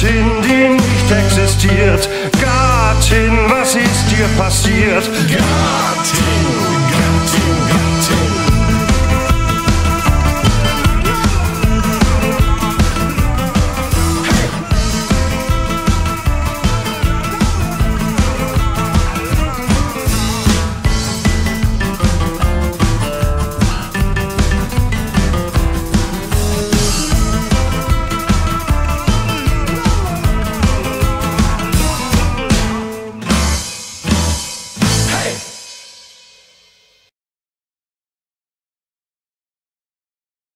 Göttin, die nicht existiert. Gattin, was ist dir passiert? Gattin.